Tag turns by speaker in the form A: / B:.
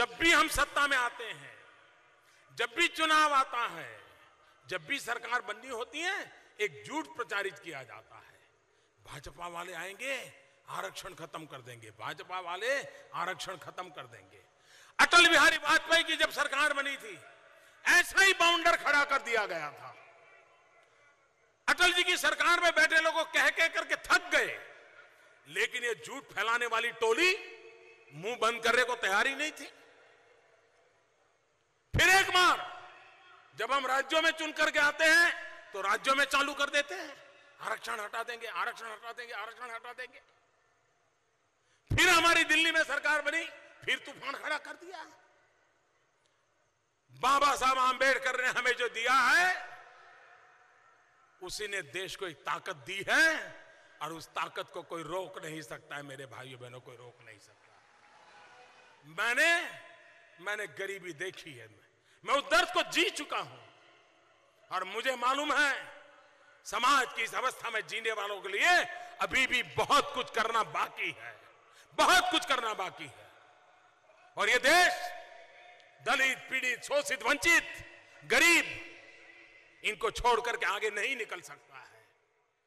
A: हम सत्ता में आते हैं, जब भी चुनाव आता है, जब भी सरकार बननी होती है, एक झूठ प्रचारित किया जाता है। भाजपा वाले आएँगे, आरक्षण खत्म कर देंगे। भाजपा वाले आरक्षण खत्म कर देंगे। अटल बिहारी वाजपेयी की जब सरकार बनी थी, ऐसा ही बाउंडर खड़ा कर दिया गया था। अटल जी की सरकार में बैठे लोगों कह कह करके थक गए, लेकिन ये झूठ फैलाने वाली टोली मुँह बंद करने को तैयार ही नहीं थी फिर एक बार जब हम राज्यों में चुन करके आते हैं तो राज्यों में चालू कर देते हैं। आरक्षण हटा देंगे, आरक्षण हटा देंगे, आरक्षण हटा देंगे। फिर हमारी दिल्ली में सरकार बनी, फिर तूफ़ान खड़ा कर दिया। बाबा साहब आंबेडकर ने हमें जो दिया है, उसी ने देश को एक ताकत दी है, और उस ताकत को कोई रोक नहीं सकता है। मेरे भाइयों बहनों, कोई रोक नहीं सकता। मैंने मैंने गरीबी देखी है। मैं उस दर्द को जी चुका हूँ। और मुझे मालूम है, समाज की इस अवस्था में जीने वालों के लिए अभी भी बहुत कुछ करना बाकी है। बहुत कुछ करना बाकी है। और यह देश, दलित, पीड़ित, शोषित, वंचित, गरीब, इनको छोड़ करके आगे नहीं निकल सकता